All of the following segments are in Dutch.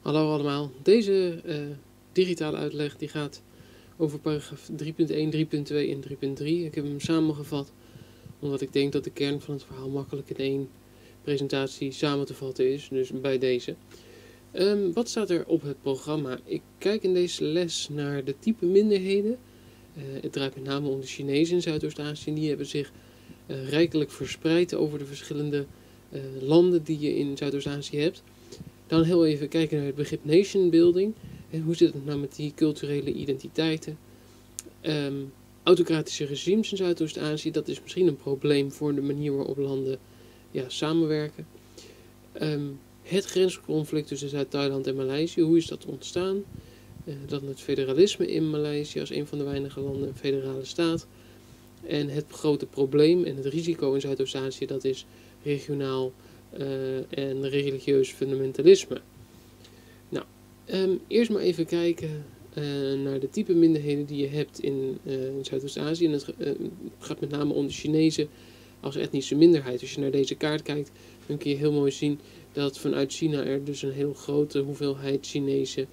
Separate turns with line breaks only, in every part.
Hallo allemaal. Deze uh, digitale uitleg die gaat over paragraaf 3.1, 3.2 en 3.3. Ik heb hem samengevat omdat ik denk dat de kern van het verhaal makkelijk in één presentatie samen te vatten is. Dus bij deze. Um, wat staat er op het programma? Ik kijk in deze les naar de type minderheden. Uh, het draait met name om de Chinezen in Zuidoost-Azië. Die hebben zich uh, rijkelijk verspreid over de verschillende landen die je in Zuidoost-Azië hebt. Dan heel even kijken naar het begrip nation building. En hoe zit het nou met die culturele identiteiten? Um, autocratische regimes in Zuidoost-Azië, dat is misschien een probleem voor de manier waarop landen ja, samenwerken. Um, het grensconflict tussen Zuid-Thailand en Maleisië, hoe is dat ontstaan? Uh, dan het federalisme in Maleisië als een van de weinige landen een federale staat. En het grote probleem en het risico in Zuidoost-Azië, dat is regionaal en religieus fundamentalisme. Nou, um, eerst maar even kijken uh, naar de type minderheden die je hebt in, in Zuidoost-Azië. En het gaat met name om de Chinezen als etnische minderheid. Als je naar deze kaart kijkt, dan kun je heel mooi zien dat vanuit China er dus een heel grote hoeveelheid Chinezen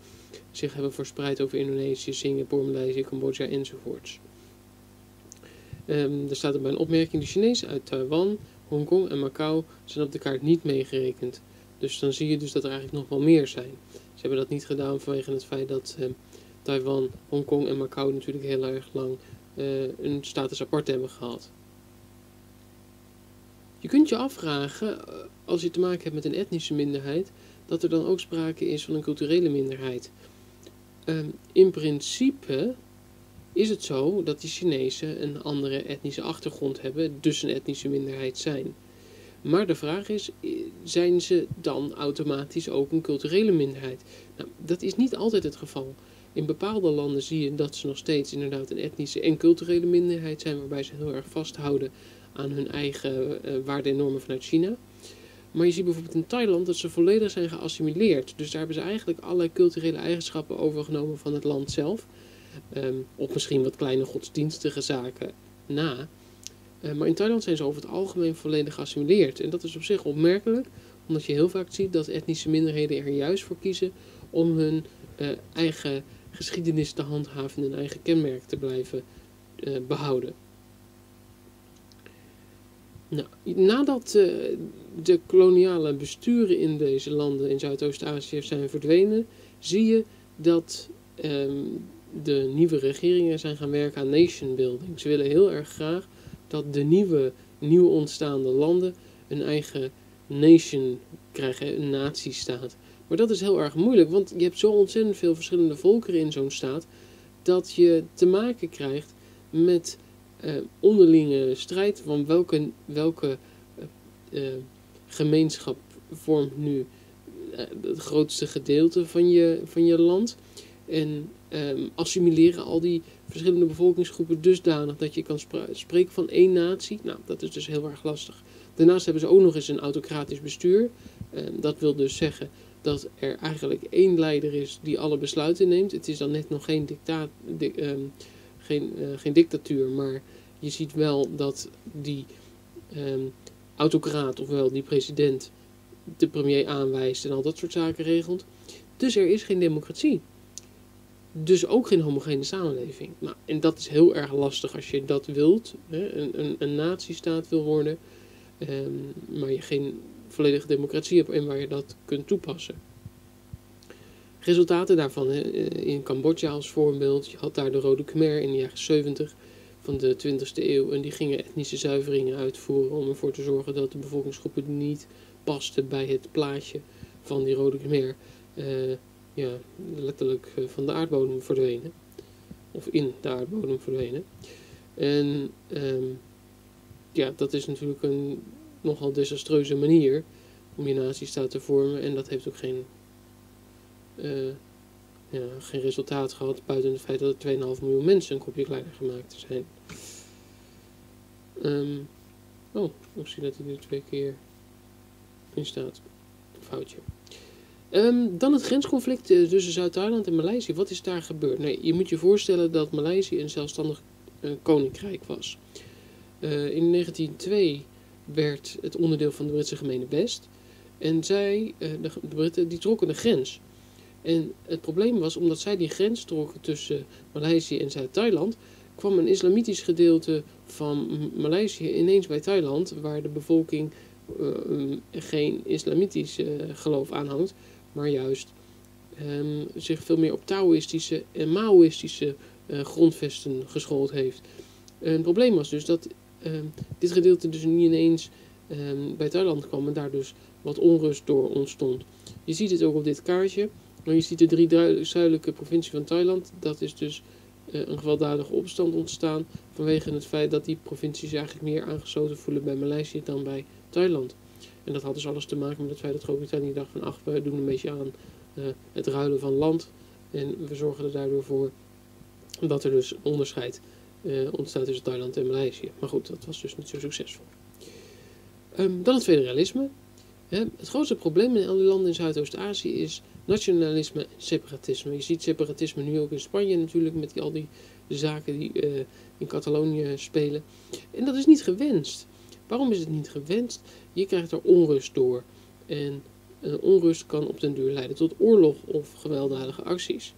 zich hebben verspreid over Indonesië, Singapore, Maleisië, Cambodja enzovoorts. Um, er staat er bij een opmerking: de Chinezen uit Taiwan, Hongkong en Macau zijn op de kaart niet meegerekend. Dus dan zie je dus dat er eigenlijk nog wel meer zijn. Ze hebben dat niet gedaan vanwege het feit dat uh, Taiwan, Hongkong en Macau natuurlijk heel erg lang uh, een status apart hebben gehad. Je kunt je afvragen, eh, als je te maken hebt met een etnische minderheid, dat er dan ook sprake is van een culturele minderheid. Um, in principe is het zo dat die Chinezen een andere etnische achtergrond hebben, dus een etnische minderheid zijn. Maar de vraag is, zijn ze dan automatisch ook een culturele minderheid? Nou, dat is niet altijd het geval. In bepaalde landen zie je dat ze nog steeds inderdaad een etnische en culturele minderheid zijn, waarbij ze heel erg vasthouden aan hun eigen uh, waarden en normen vanuit China. Maar je ziet bijvoorbeeld in Thailand dat ze volledig zijn geassimileerd. Dus daar hebben ze eigenlijk allerlei culturele eigenschappen overgenomen van het land zelf. Um, op misschien wat kleine godsdienstige zaken na. Uh, maar in Thailand zijn ze over het algemeen volledig geassimileerd. En dat is op zich opmerkelijk, omdat je heel vaak ziet dat etnische minderheden er juist voor kiezen om hun uh, eigen geschiedenis te handhaven en hun eigen kenmerk te blijven uh, behouden. Nou, nadat de koloniale besturen in deze landen in Zuidoost-Azië zijn verdwenen, zie je dat um, de nieuwe regeringen zijn gaan werken aan nation building. Ze willen heel erg graag dat de nieuwe, nieuw ontstaande landen een eigen nation krijgen, een natiestaat. Maar dat is heel erg moeilijk, want je hebt zo ontzettend veel verschillende volkeren in zo'n staat, dat je te maken krijgt met uh, onderlinge strijd van welke, welke uh, uh, gemeenschap vormt nu het grootste gedeelte van je, van je land. En um, assimileren al die verschillende bevolkingsgroepen dusdanig dat je kan spreken van één natie. Nou, dat is dus heel erg lastig. Daarnaast hebben ze ook nog eens een autocratisch bestuur. Um, dat wil dus zeggen dat er eigenlijk één leider is die alle besluiten neemt. Het is dan net nog geen, dictaat, di um, geen, uh, geen dictatuur, maar je ziet wel dat die autocraat, ofwel die president, de premier aanwijst en al dat soort zaken regelt. Dus er is geen democratie dus ook geen homogene samenleving. Nou, en dat is heel erg lastig als je dat wilt, hè, een, een, een natiestaat wil worden, um, maar je geen volledige democratie hebt en waar je dat kunt toepassen. Resultaten daarvan hè, eh, in Cambodja als voorbeeld, je had daar de Rode Khmer in de jaren 70 van de 20e eeuw en die gingen etnische zuiveringen uitvoeren om ervoor te zorgen dat de bevolkingsgroepen niet pasten bij het plaatje van die Rode Khmer. Uh, ja, letterlijk eh, van de aardbodem verdwenen. Of in de aardbodem verdwenen. En um, ja, dat is natuurlijk een nogal desastreuze manier om je nazistaat te vormen. En dat heeft ook geen, ja, geen resultaat gehad buiten het feit dat er 2,5 miljoen mensen een kopje kleiner gemaakt zijn. Um, oh, ik zie dat hij nu twee keer in staat. Foutje. Um, dan het grensconflict eh, tussen Zuid-Thailand en Maleisië. Wat is daar gebeurd? Nee, je moet je voorstellen dat Maleisië een zelfstandig uh, koninkrijk was. Uh, in 1902 werd het onderdeel van de Britse gemene West. En zij, de, Britten, die trokken de grens. En het probleem was, omdat zij die grens trokken tussen Maleisië en Zuid-Thailand, kwam een islamitisch gedeelte van Maleisië ineens bij Thailand, waar de bevolking geen islamitisch geloof aanhangt, maar juist um, zich veel meer op Taoïstische en Maoïstische uh, grondvesten geschoold heeft. En het probleem was dus dat um, dit gedeelte dus niet ineens um, bij Thailand kwam en daar dus wat onrust door ontstond. Je ziet het ook op dit kaartje. Maar je ziet de drie zuidelijke provincie van Thailand. Dat is dus uh, een gewelddadige opstand ontstaan vanwege het feit dat die provincies eigenlijk meer aangesloten voelen bij Maleisië dan bij Thailand. En dat had dus alles te maken met het feit dat Groot-Brittannië dacht van ach, we doen een beetje aan uh, het ruilen van land. En we zorgen er daardoor voor dat er dus onderscheid uh, ontstaat tussen Thailand en Maleisië. Maar goed, dat was dus niet zo succesvol. Um, dan het federalisme. Het grootste probleem in alle landen in Zuidoost-Azië is nationalisme en separatisme. Je ziet separatisme nu ook in Spanje natuurlijk met al die zaken die uh, in Catalonië spelen. En dat is niet gewenst. Waarom is het niet gewenst? Je krijgt er onrust door. En uh, onrust kan op den duur leiden tot oorlog of gewelddadige acties.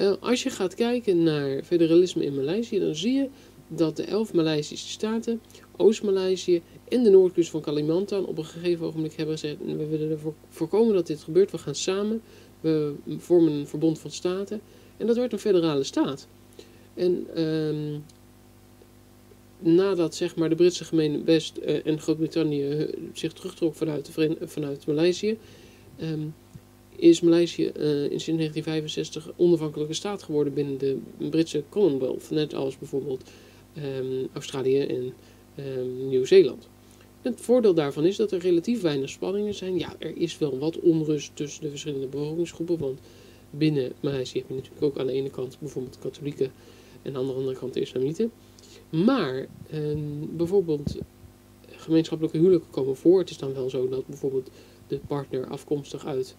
Uh, als je gaat kijken naar federalisme in Maleisië, dan zie je dat de elf Maleisische staten, Oost-Maleisië en de noordkust van Kalimantan op een gegeven ogenblik hebben gezegd: we willen ervoor voorkomen dat dit gebeurt, we gaan samen, we vormen een verbond van staten en dat wordt een federale staat. En um, nadat zeg maar, de Britse gemeen West uh, en Groot-Brittannië uh, zich terugtrok vanuit, vanuit Maleisië, um, is Maleisië uh, in 1965 onafhankelijke staat geworden binnen de Britse Commonwealth, net als bijvoorbeeld um, Australië en um, Nieuw-Zeeland. Het voordeel daarvan is dat er relatief weinig spanningen zijn. Ja, er is wel wat onrust tussen de verschillende bevolkingsgroepen, want binnen Maleisië heb je natuurlijk ook aan de ene kant bijvoorbeeld katholieken en aan de andere kant de islamieten. Maar eh, bijvoorbeeld gemeenschappelijke huwelijken komen voor. Het is dan wel zo dat bijvoorbeeld de partner afkomstig uit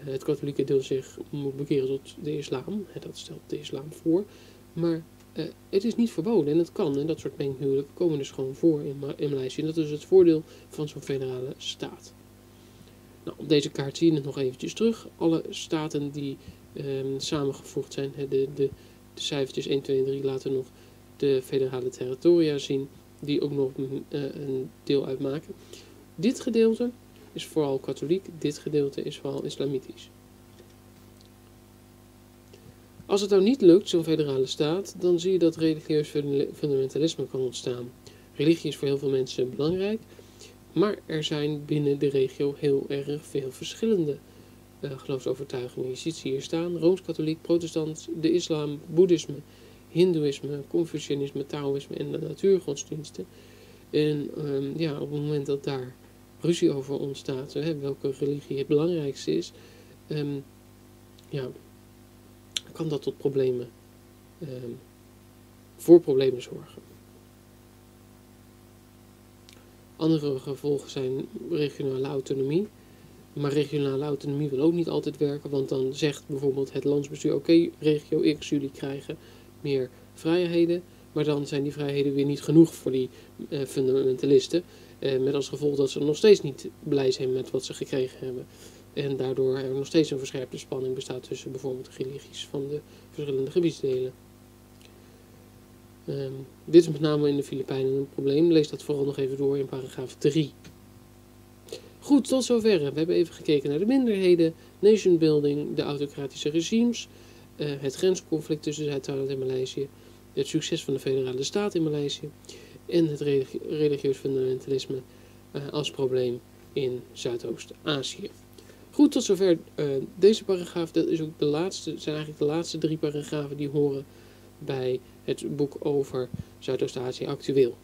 eh, het katholieke deel zich moet bekeren tot de islam. Dat stelt de islam voor. Maar uh, het is niet verboden en het kan. En dat soort menghuwelijken komen dus gewoon voor in, Maleisië. En dat is het voordeel van zo'n federale staat. Nou, op deze kaart zie je het nog eventjes terug. Alle staten die um, samengevoegd zijn. de, de, de cijfertjes 1, 2 en 3 laten nog de federale territoria zien. Die ook nog een, uh, een deel uitmaken. Dit gedeelte is vooral katholiek. Dit gedeelte is vooral islamitisch. Als het nou niet lukt, zo'n federale staat, dan zie je dat religieus fundamentalisme kan ontstaan. Religie is voor heel veel mensen belangrijk, maar er zijn binnen de regio heel erg veel verschillende geloofsovertuigingen. Je ziet ze hier staan: rooms-katholiek, protestant, de islam, boeddhisme, hindoeïsme, confucianisme, taoïsme en de natuurgodsdiensten. En um, ja, op het moment dat daar ruzie over ontstaat, hè, welke religie het belangrijkste is, um, ja, kan dat tot problemen, um, voor problemen zorgen. Andere gevolgen zijn regionale autonomie. Maar regionale autonomie wil ook niet altijd werken, want dan zegt bijvoorbeeld het landsbestuur: oké, regio X, jullie krijgen meer vrijheden. Maar dan zijn die vrijheden weer niet genoeg voor die uh, fundamentalisten. Uh, met als gevolg dat ze nog steeds niet blij zijn met wat ze gekregen hebben. En daardoor er nog steeds een verscherpte spanning bestaat tussen bijvoorbeeld de religies van de verschillende gebiedsdelen. Um, dit is met name in de Filipijnen een probleem. Lees dat vooral nog even door in paragraaf 3. Goed, tot zover. We hebben even gekeken naar de minderheden, nation building, de autocratische regimes, uh, het grensconflict tussen Zuid-Thailand en Maleisië, het succes van de federale staat in Maleisië en het religieus fundamentalisme uh, als probleem in Zuidoost-Azië. Goed, tot zover uh, deze paragraaf. Dat is ook de laatste, zijn eigenlijk de laatste drie paragrafen die horen bij het boek over Zuidoost-Azië actueel.